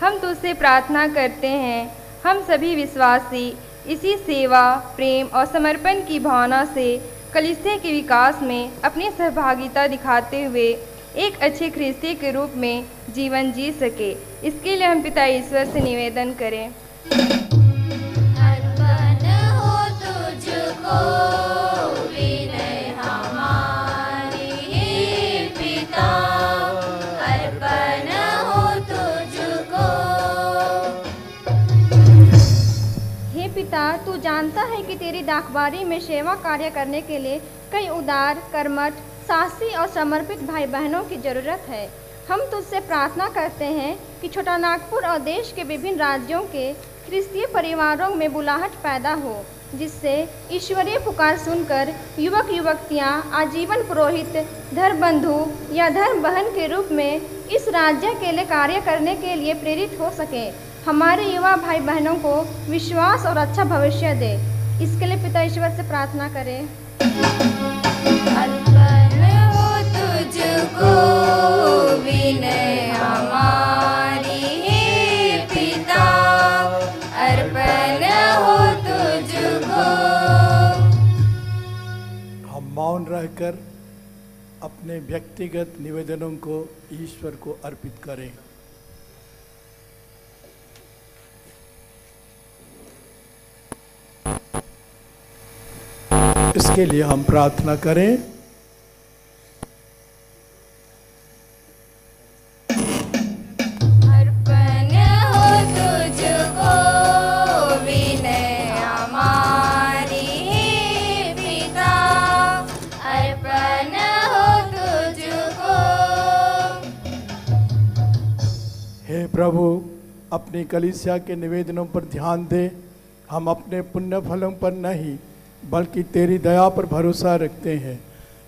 हम तुझसे प्रार्थना करते हैं, हम सभी विश्वासी, इसी सेवा, प्रेम और समर्पण की भावना से कलिसिया के विकास में अपनी सहभागिता दिखाते हुए एक अच्छे ख्रिस्ती के रूप में जीवन जी सके। इसके लिए हम पिता ईश्वर से निवेदन करें। पिता। तू जानता है कि तेरी दाखबारी में सेवा कार्य करने के लिए कई उदार, कर्मठ, साहसी और समर्पित भाई बहनों की ज़रूरत है। हम तुझसे प्रार्थना करते हैं कि छोटा नागपुर और देश के विभिन्न राज्यों के ख्रिस्तीय परिवारों में बुलाहट पैदा हो, जिससे ईश्वरीय पुकार सुनकर युवक युवतियाँ आजीवन पुरोहित धर्म बंधु या धर्म बहन के रूप में इस राज्य के लिए कार्य करने के लिए प्रेरित हो सके। हमारे युवा भाई बहनों को विश्वास और अच्छा भविष्य दे। इसके लिए पिता ईश्वर से प्रार्थना करें। तुझको हमारी। हम मौन रहकर अपने व्यक्तिगत निवेदनों को ईश्वर को अर्पित करें। इसके लिए हम प्रार्थना करें। प्रभु, अपनी कलिसिया के निवेदनों पर ध्यान दे। हम अपने पुण्य फलों पर नहीं, बल्कि तेरी दया पर भरोसा रखते हैं।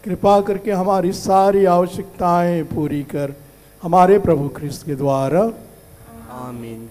कृपा करके हमारी सारी आवश्यकताएँ पूरी कर। हमारे प्रभु कृष्ण के द्वारा। आमीन।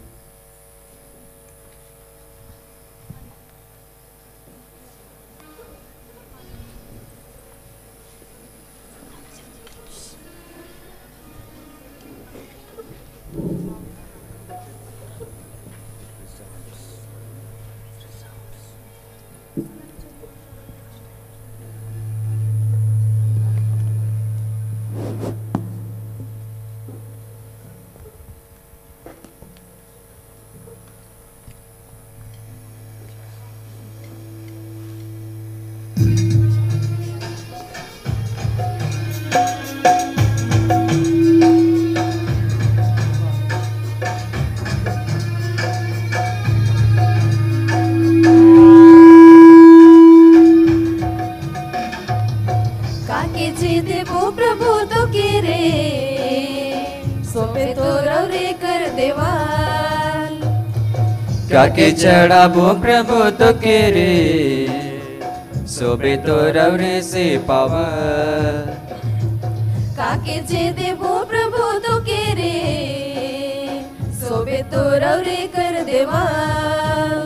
चढ़ाबो प्रभु तो के रे सोबे तो रवरे से पावा काके जे देवो प्रभु तो के रे सोबे तो रवरे कर देवाल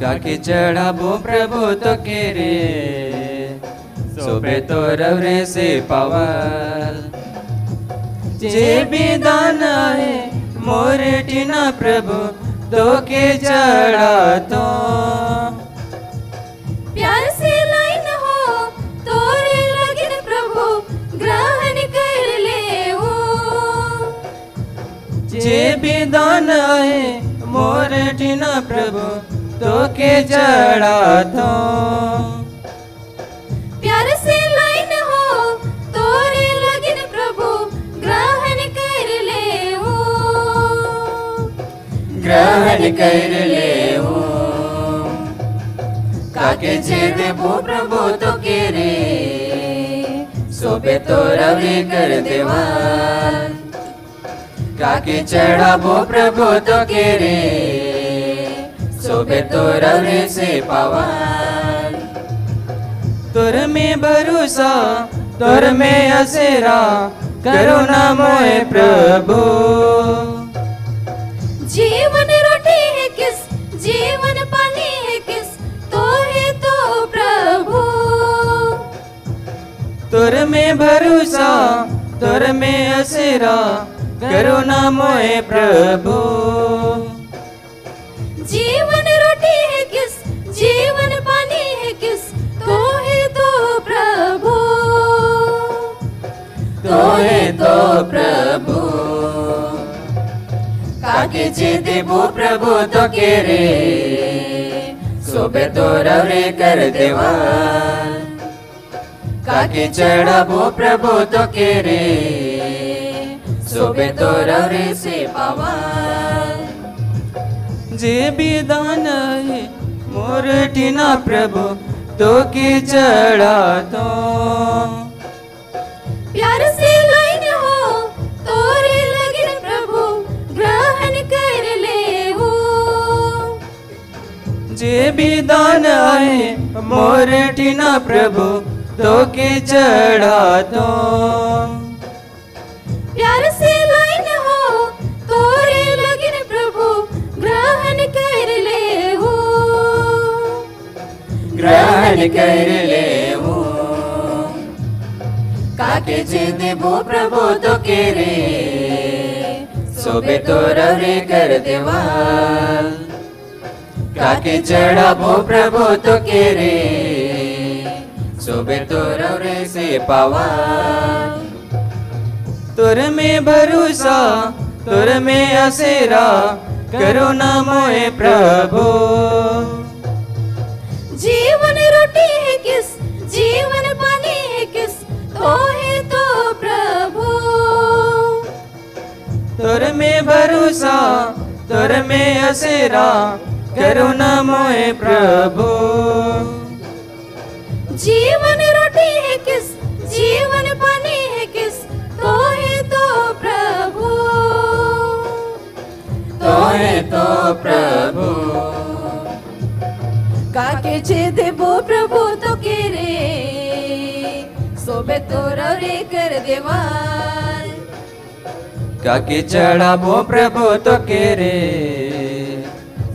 काके चढ़ाबो प्रभु तो के रे सोबे तो रवरे से पावल जे भी दाना है मोरे टीना प्रभु के चढ़ा तो। प्यार से लाइन हो तोरे लगिन प्रभु ग्रहण कर ले जे भी आए मोरे टीना प्रभु तो के चढ़ा तो। ग्रहण कर ले हो काके जे देवो प्रभु तो के रे सोबे तो रवि कर देवाल। काके चढ़ाबो प्रभु तो के रे सोबे तो रवि से पावाल। तुर में भरोसा, तुर में असेरा, करुणा मोए प्रभु। तुर में भरोसा, तुर में असेरा करुणा मोए प्रभु। जीवन रोटी है किस, जीवन पानी है किस तो है तो प्रभु। तो है तो प्रभु। काके जे देबो प्रभु तो के रे सोबे तो रवरे कर देवा। काके चढ़ाबो प्रभु तो के रे सोबे तो रवरे से पावा जे भी दान है मोर टीना प्रभु तो के चढ़ा तो प्यार से लाइन हो तोरे लगिन प्रभु ग्रहण कर ले हो जे भी दान आए मोर टीना प्रभु तो के चढ़ा तो प्यार से लाइन हो तोरे लगिन प्रभु ग्रहण कर ले हो। ग्रहण कर ले वो काके जे देबो प्रभु तो के रे सोबे तो रवरे कर देवा। काके चढ़ाबो प्रभु तो के रे सोबे तो रवरे से पावा। तुर में भरोसा तुर में असेरा करो ना मोए प्रभु। जीवन रोटी है किस जीवन पानी है किस तो है तो प्रभु। तुर में भरोसा तुर में असेरा करो ना मोए प्रभु। जीवन रोटी है किस? जीवन पानी है किस? तो है तो प्रभु। तो है तो प्रभु। काके देबो प्रभु तो के रे सोबे तो रे कर देवाल। काके चढ़ाबो प्रभु तो के रे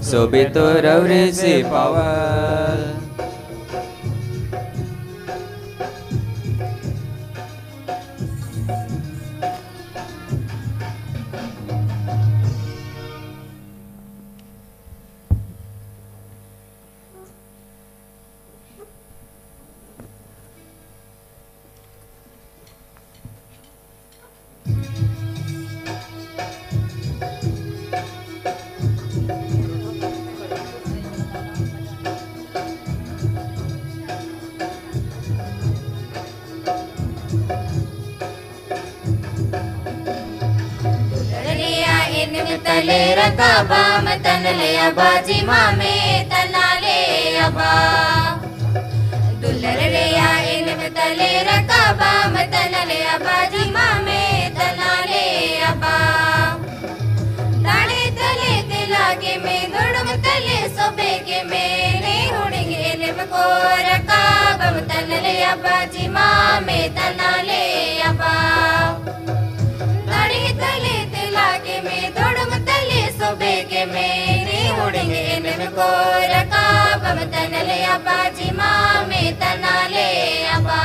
सोबे तो रवरे से पावल। तले रकाबा मतन ले बाजी मामे तना ले अबा दुल्हर लिया इन तले रकाबा मतन ले बाजी मामे तना ले अबा दाणे तले ते लागे में दुड़म तले सोबे के मेरे हुड़िंगे इल्म को रकाबा मतन ले बाजी मामे तना ले अबा तले सोबे के मेरे उड़ेंगे इनम को रकाब हम तनले अबाजी माँ में तनाले अबा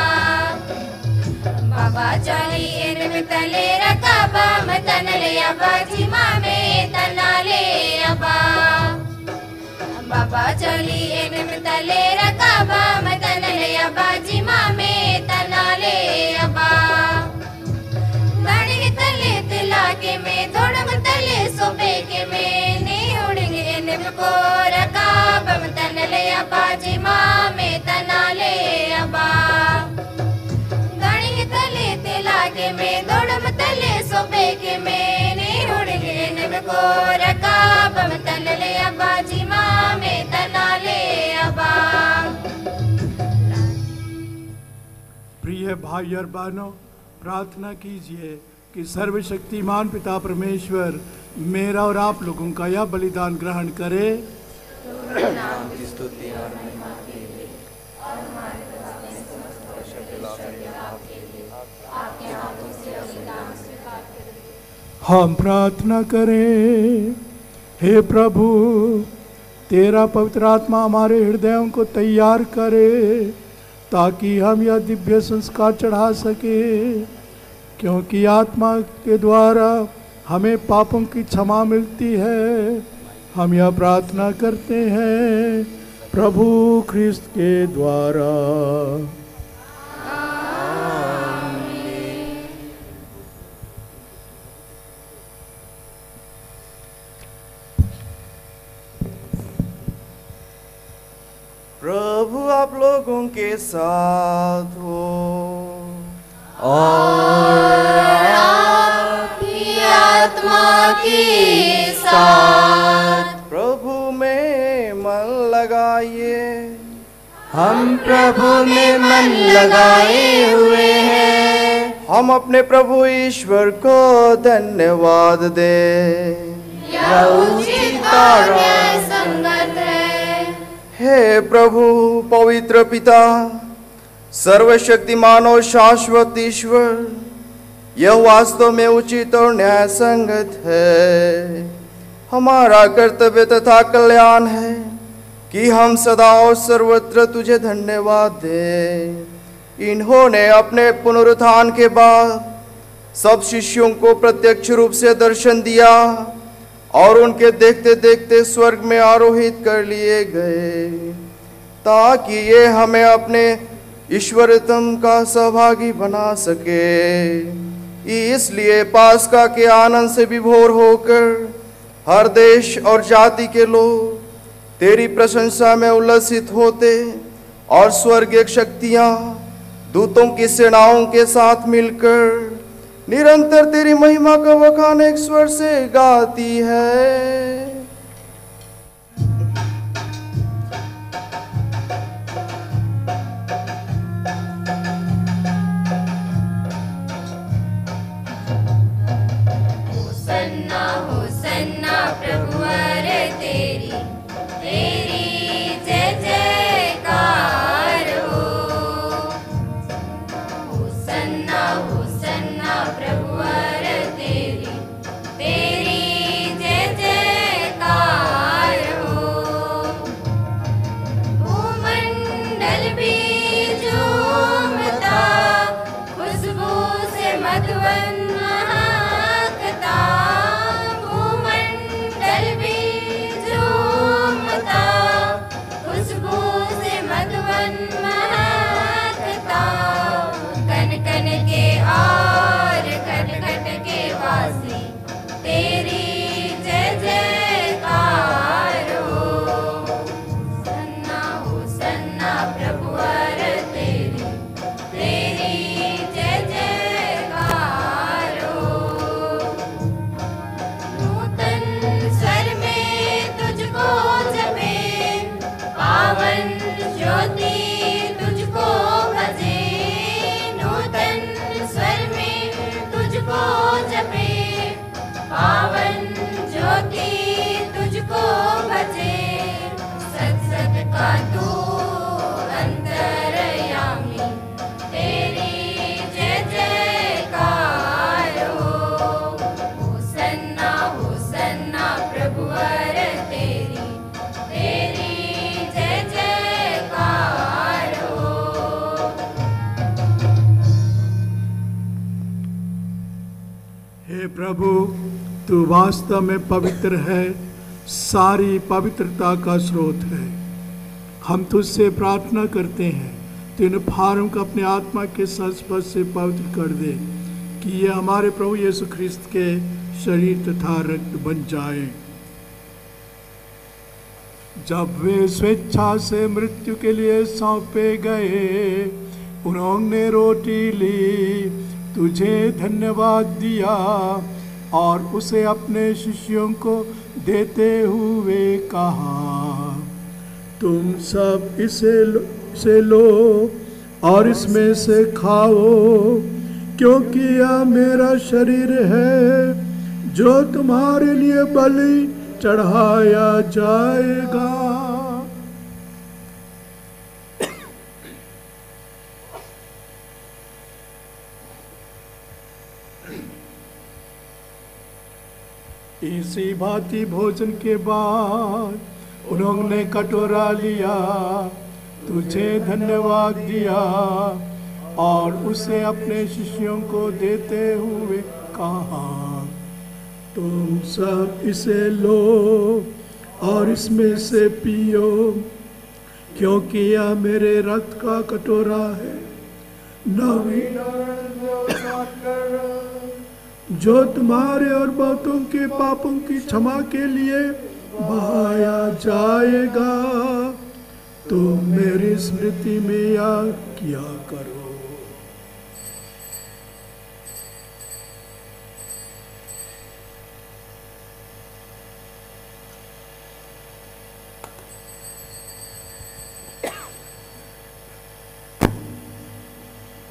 बाबा चाली इनम तले रकाब हम तनले अबाजी माँ में तनाले अबा बाबा चली इनम तले रकाब हम तनले अबाजी माँ में तिलाके में दौड़म तले सोबे के में नी उड़ेंगे इनम को रकाब हम तनले अबाजी माँ में तनाले अबा दाढ़ी तले तिलाके में दौड़म तले सोबे के में नी को रकाब हम तनले अबाजी माँ में तनाले अबा प्रिय भाई और बहनों, प्रार्थना कीजिए कि सर्वशक्तिमान पिता परमेश्वर, मेरा और आप लोगों का यह बलिदान ग्रहण करे। हम प्रार्थना करें, हे प्रभु, तेरा पवित्र आत्मा हमारे हृदयों को तैयार करे, ताकि हम यह दिव्य संस्कार चढ़ा सके। क्योंकि आत्मा के द्वारा हमें पापों की क्षमा मिलती है। हम यह प्रार्थना करते हैं, प्रभु ख्रिस्त के द्वारा। प्रभु आप लोगों के साथ हो। आपकी आत्मा के साथ प्रभु में मन लगाइए। हम प्रभु में मन लगाए हुए हैं। हम अपने प्रभु ईश्वर को धन्यवाद दें। और है। हे प्रभु पवित्र पिता सर्वशक्तिमान और शाश्वत ईश्वर, यह वास्तव में उचित और न्याय संगत है। हमारा कर्तव्य तथा कल्याण है कि हम सदा और सर्वत्र तुझे धन्यवाद दें। इन्होंने अपने पुनरुत्थान के बाद सब शिष्यों को प्रत्यक्ष रूप से दर्शन दिया और उनके देखते देखते स्वर्ग में आरोहित कर लिए गए, ताकि ये हमें अपने ईश्वरतम का सहभागी बना सके। इसलिए पास्का के आनंद से विभोर होकर हर देश और जाति के लोग तेरी प्रशंसा में उल्लसित होते और स्वर्गीय शक्तियाँ दूतों की सेनाओं के साथ मिलकर निरंतर तेरी महिमा का वखान एक स्वर से गाती है। February. प्रभु तू वास्तव में पवित्र है सारी पवित्रता का स्रोत है। हम तुझसे प्रार्थना करते हैं, तू इन फार्म को अपने आत्मा के संस्पर्श से पवित्र कर दे, कि ये हमारे प्रभु यीशु ख्रिस्त के शरीर तथा रक्त बन जाए। जब वे स्वेच्छा से मृत्यु के लिए सौंपे गए, उन्होंने रोटी ली, तुझे धन्यवाद दिया, और उसे अपने शिष्यों को देते हुए कहा तुम सब इसे लो, से लो और इसमें से खाओ क्योंकि यह मेरा शरीर है जो तुम्हारे लिए बलि चढ़ाया जाएगा। इसी भांति भोजन के बाद उन्होंने कटोरा लिया, तुझे धन्यवाद दिया, और उसे अपने शिष्यों को देते हुए कहा, तुम सब इसे लो और इसमें से पियो, क्योंकि यह मेरे रक्त का कटोरा है। नवीन जो तुम्हारे और बहुतों के पापों की क्षमा के लिए बहाया जाएगा तुम मेरी स्मृति में याद किया करो।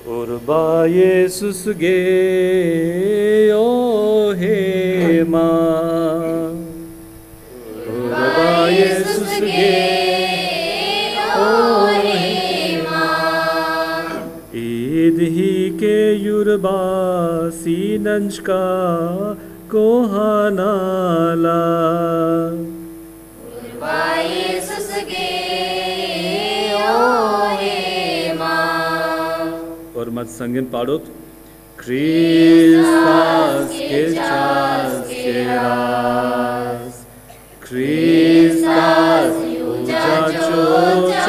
Urba Jesus ge o hema ke yurba sinanjka kohanala और मत संगीन पाड़ो Christus geras Christus ujachuchas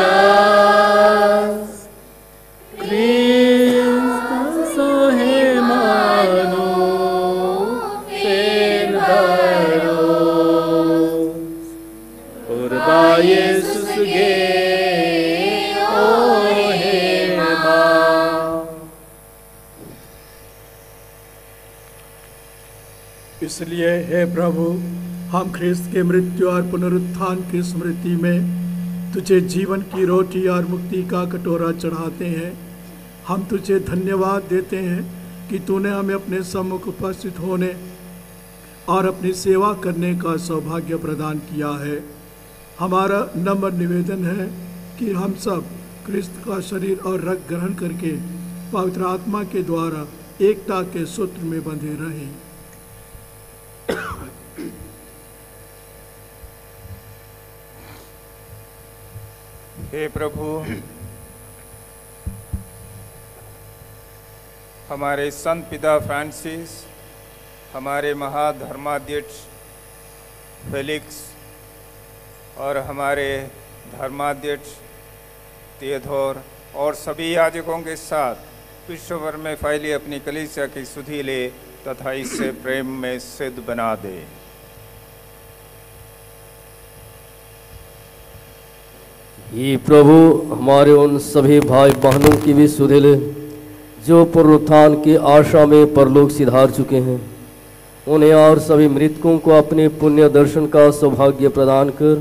हे प्रभु, हम ख्रिस्त के मृत्यु और पुनरुत्थान की स्मृति में तुझे जीवन की रोटी और मुक्ति का कटोरा चढ़ाते हैं। हम तुझे धन्यवाद देते हैं कि तूने हमें अपने सम्मुख उपस्थित होने और अपनी सेवा करने का सौभाग्य प्रदान किया है। हमारा नम्र निवेदन है कि हम सब क्रिस्त का शरीर और रक्त ग्रहण करके पवित्र आत्मा के द्वारा एकता के सूत्र में बंधे रहें। हे प्रभु, हमारे संत पिता फ्रांसिस, हमारे महाधर्माध्यक्ष फेलिक्स और हमारे धर्माध्यक्ष तेधोर और सभी याजकों के साथ विश्वभर में फैली अपनी कलीसिया की सुधि ले तथा इससे प्रेम में सिद्ध बना दे। ये प्रभु, हमारे उन सभी भाई बहनों की भी सुधि ले जो पुनरुत्थान की आशा में परलोक सिधार चुके हैं, उन्हें और सभी मृतकों को अपने पुण्य दर्शन का सौभाग्य प्रदान कर,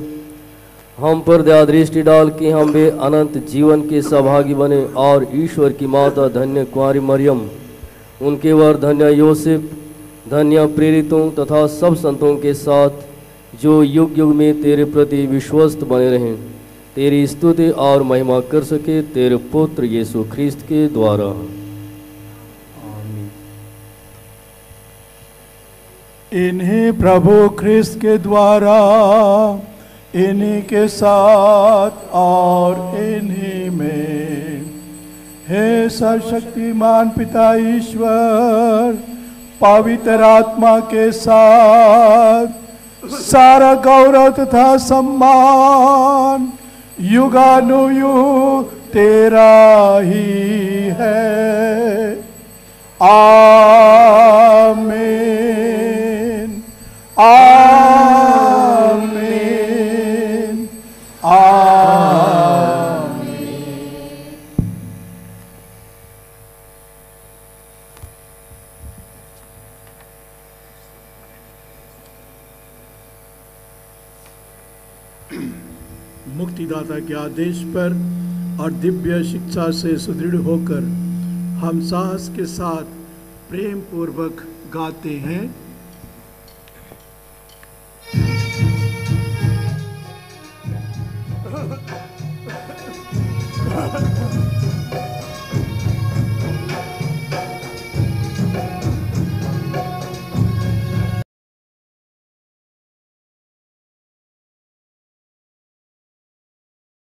हम पर दया दृष्टि डाल के हम वे अनंत जीवन के सहभागी बने और ईश्वर की माता धन्य कुंवारी मरियम उनके वर धन्य योसेफ, धन्य प्रेरितों तथा सब संतों के साथ जो युग युग में तेरे प्रति विश्वस्त बने रहें। तेरी स्तुति और महिमा कर सके तेरे पुत्र यीशु ख्रिस्त के द्वारा। इन्हीं प्रभु ख्रिस्त के द्वारा, इन्हीं के साथ और इन्हीं में हे सर्वशक्तिमान पिता ईश्वर, पवित्र आत्मा के साथ सारा गौरव तथा सम्मान युगानुयुग तेरा ही है। आमीन। आमीन माता के आदेश पर और दिव्य शिक्षा से सुदृढ़ होकर हम साहस के साथ प्रेम पूर्वक गाते हैं Ha ha ha!